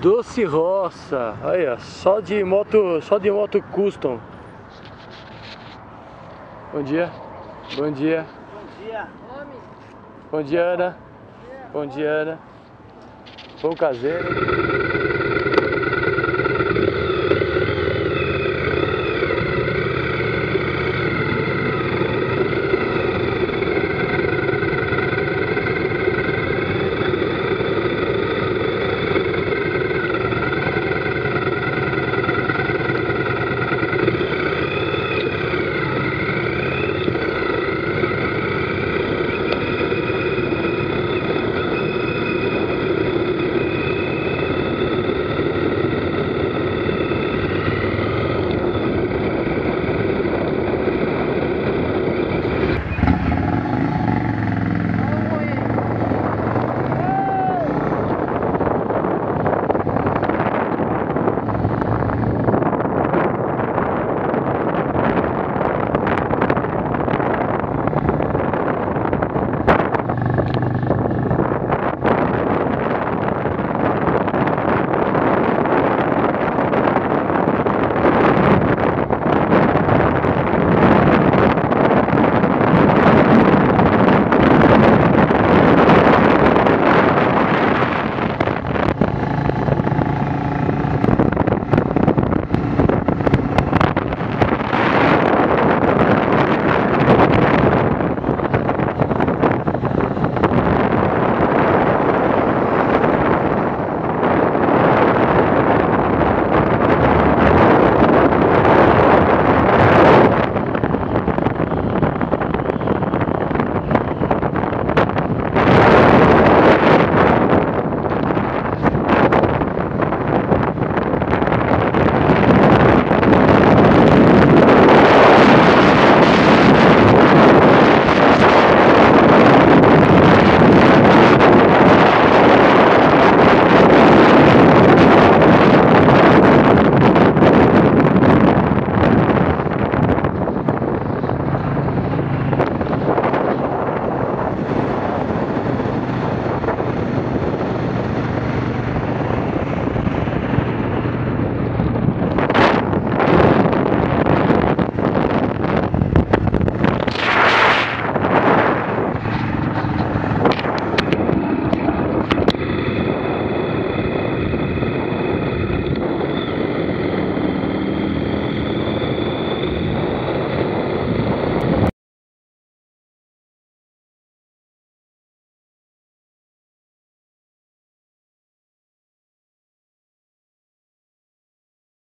Doce Roça. Olha, só de moto, só de moto custom. Bom dia. Bom dia. Bom dia. Bom dia, Ana. Bom dia, Ana. Pão caseiro.